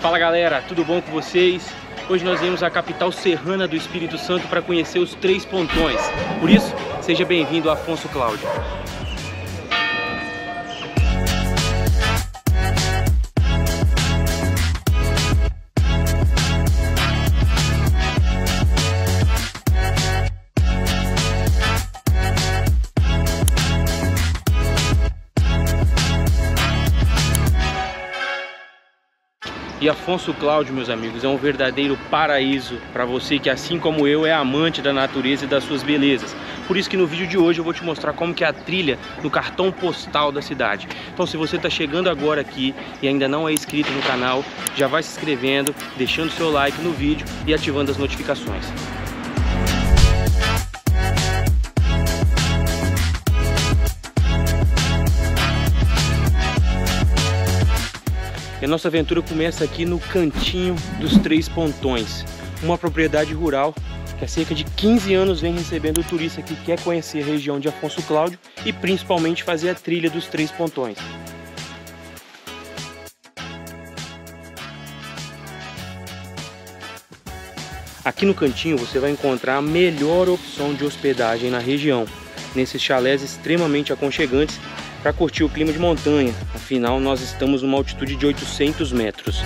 Fala galera, tudo bom com vocês? Hoje nós viemos à capital serrana do Espírito Santo para conhecer os três pontões. Por isso, seja bem-vindo Afonso Cláudio. E Afonso Cláudio, meus amigos, é um verdadeiro paraíso para você que, assim como eu, é amante da natureza e das suas belezas. Por isso que no vídeo de hoje eu vou te mostrar como que é a trilha no cartão postal da cidade. Então se você está chegando agora aqui e ainda não é inscrito no canal, já vai se inscrevendo, deixando seu like no vídeo e ativando as notificações. A nossa aventura começa aqui no cantinho dos Três Pontões, uma propriedade rural que há cerca de 15 anos vem recebendo o turista que quer conhecer a região de Afonso Cláudio e principalmente fazer a trilha dos Três Pontões. Aqui no cantinho você vai encontrar a melhor opção de hospedagem na região, nesses chalés extremamente aconchegantes para curtir o clima de montanha. Afinal, nós estamos numa altitude de 800 metros.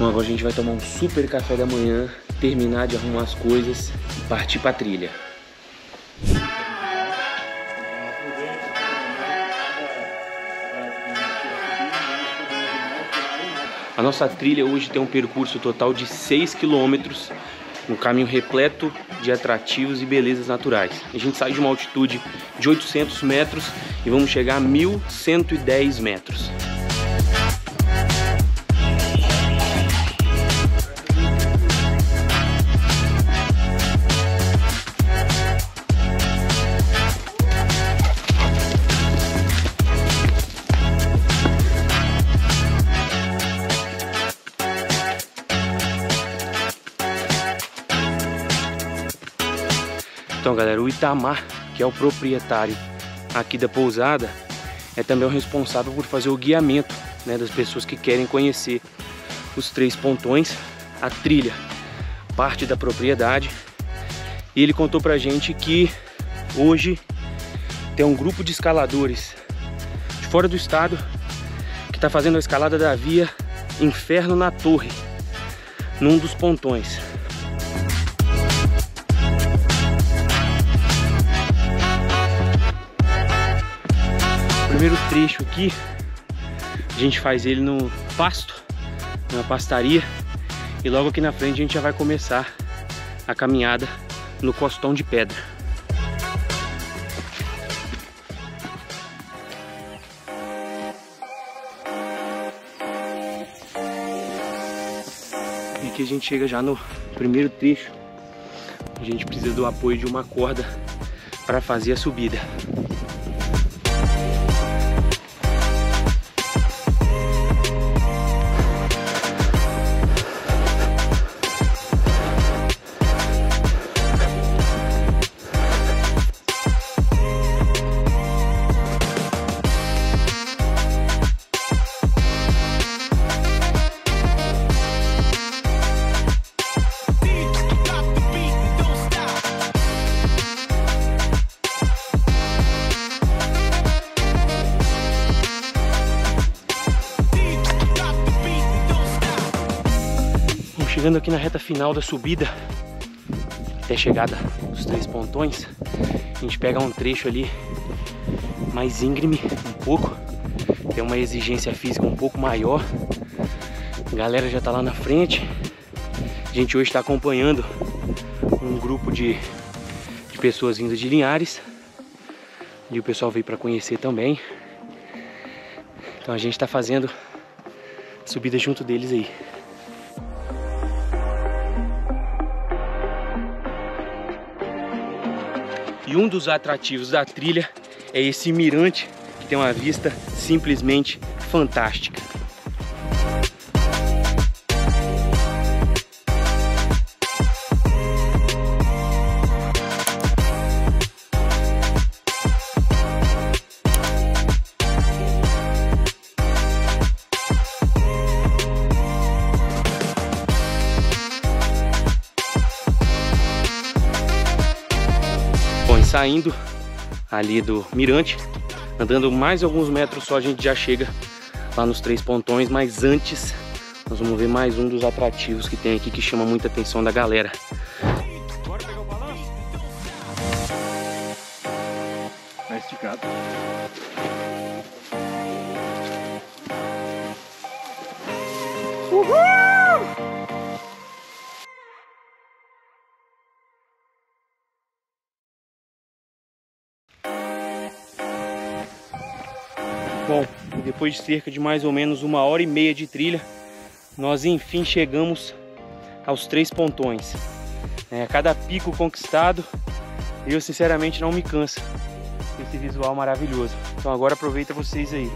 Bom, agora a gente vai tomar um super café da manhã, terminar de arrumar as coisas e partir pra trilha. A nossa trilha hoje tem um percurso total de 6 quilômetros, um caminho repleto de atrativos e belezas naturais. A gente sai de uma altitude de 800 metros e vamos chegar a 1110 metros. Então, galera, o Itamar, que é o proprietário aqui da pousada, é também o responsável por fazer o guiamento né, das pessoas que querem conhecer os três pontões, a trilha, parte da propriedade. E ele contou pra gente que hoje tem um grupo de escaladores de fora do estado que está fazendo a escalada da via Inferno na Torre, num dos pontões. Primeiro trecho aqui, a gente faz ele no pasto, na pastaria, e logo aqui na frente a gente já vai começar a caminhada no costão de pedra. E aqui a gente chega já no primeiro trecho. A gente precisa do apoio de uma corda para fazer a subida. Chegando aqui na reta final da subida, até a chegada dos três pontões, a gente pega um trecho ali mais íngreme um pouco, tem uma exigência física um pouco maior. A galera já está lá na frente. A gente hoje está acompanhando um grupo de, de pessoas vindas de Linhares. E o pessoal veio para conhecer também. Então a gente está fazendo subida junto deles aí. E um dos atrativos da trilha é esse mirante que tem uma vista simplesmente fantástica. Saindo ali do mirante, andando mais alguns metros só a gente já chega lá nos três pontões, mas antes nós vamos ver mais um dos atrativos que tem aqui que chama muita atenção da galera. Bora pegar o balanço? Tá esticado. Depois de cerca de mais ou menos uma hora e meia de trilha, nós enfim chegamos aos três pontões. É, cada pico conquistado, eu sinceramente não me canso desse visual maravilhoso. Então agora aproveita vocês aí.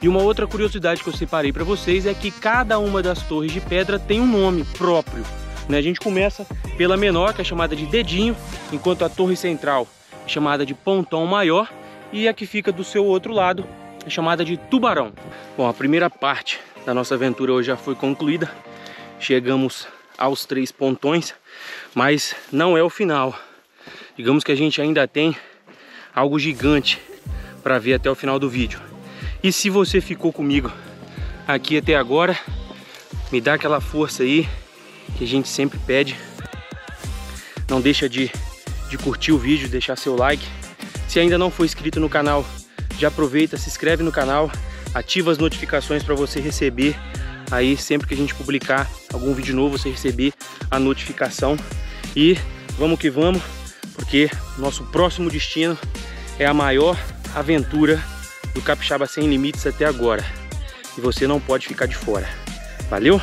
E uma outra curiosidade que eu separei para vocês é que cada uma das torres de pedra tem um nome próprio. Né? A gente começa pela menor, que é chamada de dedinho, enquanto a torre central é chamada de pontão maior e a que fica do seu outro lado é chamada de tubarão. Bom, a primeira parte da nossa aventura hoje já foi concluída. Chegamos aos três pontões, mas não é o final. Digamos que a gente ainda tem algo gigante para ver até o final do vídeo. E se você ficou comigo aqui até agora, me dá aquela força aí que a gente sempre pede. Não deixa de, de curtir o vídeo, deixar seu like. Se ainda não for inscrito no canal, já aproveita, se inscreve no canal, ativa as notificações para você receber aí sempre que a gente publicar algum vídeo novo, você receber a notificação. E vamos que vamos, porque nosso próximo destino é a maior aventura do Capixaba Sem Limites até agora. E você não pode ficar de fora. Valeu?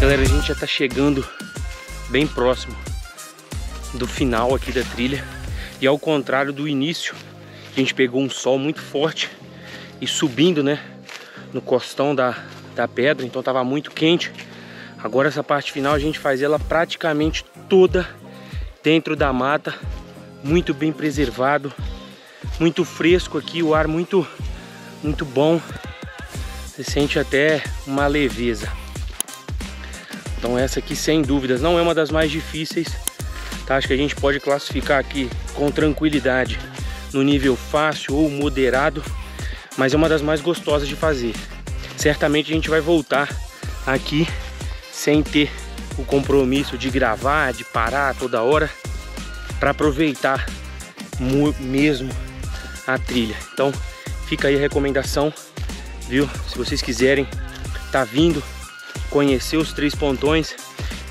Galera, a gente já tá chegando bem próximo do final aqui da trilha. E ao contrário do início, a gente pegou um sol muito forte e subindo, né, no costão da, da pedra, então tava muito quente. Agora essa parte final a gente faz ela praticamente toda dentro da mata, muito bem preservado, muito fresco aqui, o ar muito, muito bom. Você sente até uma leveza. Então essa aqui, sem dúvidas, não é uma das mais difíceis. Tá? Acho que a gente pode classificar aqui com tranquilidade no nível fácil ou moderado, mas é uma das mais gostosas de fazer. Certamente a gente vai voltar aqui sem ter o compromisso de gravar, de parar toda hora, para aproveitar mesmo a trilha. Então fica aí a recomendação, viu? Se vocês quiserem tá vindo conhecer os três pontões,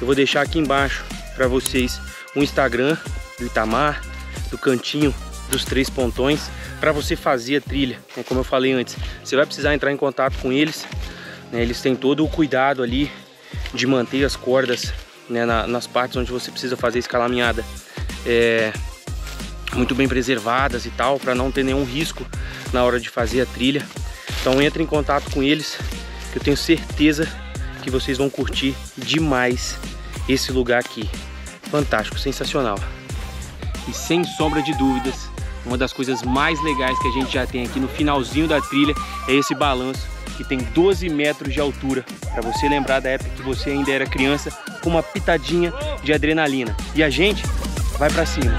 eu vou deixar aqui embaixo para vocês o Instagram do Itamar, do cantinho dos três pontões para você fazer a trilha. Né? Como eu falei antes, você vai precisar entrar em contato com eles. Né? Eles têm todo o cuidado ali de manter as cordas né? Na, nas partes onde você precisa fazer escalaminhada é, muito bem preservadas e tal, para não ter nenhum risco na hora de fazer a trilha. Então entre em contato com eles, que eu tenho certeza que vocês vão curtir demais esse lugar aqui. Fantástico, sensacional. E sem sombra de dúvidas, uma das coisas mais legais que a gente já tem aqui no finalzinho da trilha é esse balanço que tem 12 metros de altura, para você lembrar da época que você ainda era criança, com uma pitadinha de adrenalina. E a gente vai para cima.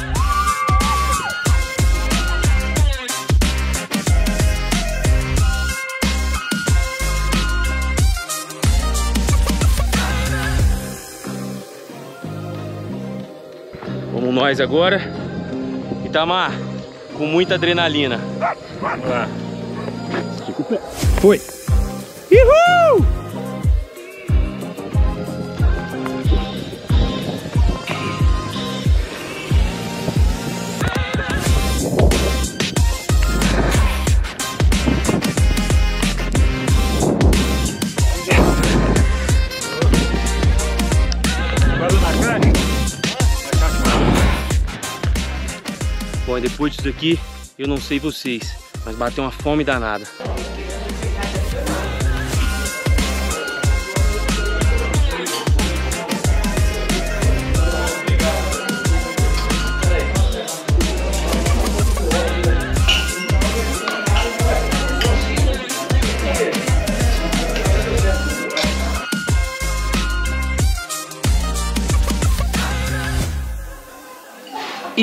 Vamos nós agora. Itamar, com muita adrenalina. Vamos lá. Foi! Depois disso aqui, eu não sei vocês, mas bateu uma fome danada.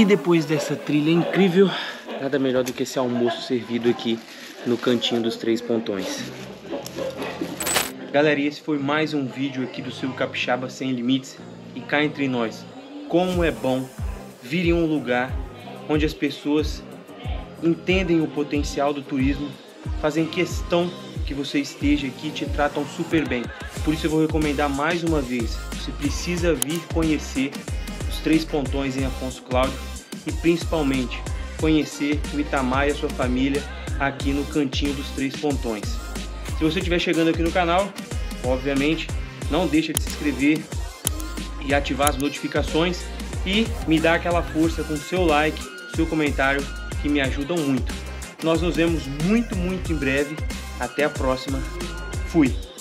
E depois dessa trilha incrível, nada melhor do que esse almoço servido aqui no cantinho dos três pontões. Galera, esse foi mais um vídeo aqui do seu Capixaba Sem Limites. E cá entre nós, como é bom vir em um lugar onde as pessoas entendem o potencial do turismo, fazem questão que você esteja aqui te tratam super bem. Por isso eu vou recomendar mais uma vez, você precisa vir conhecer três pontões em Afonso Cláudio e principalmente conhecer o Itamar e a sua família aqui no cantinho dos três pontões. Se você estiver chegando aqui no canal, obviamente não deixa de se inscrever e ativar as notificações e me dá aquela força com seu like, seu comentário que me ajudam muito. Nós nos vemos muito, muito em breve. Até a próxima. Fui!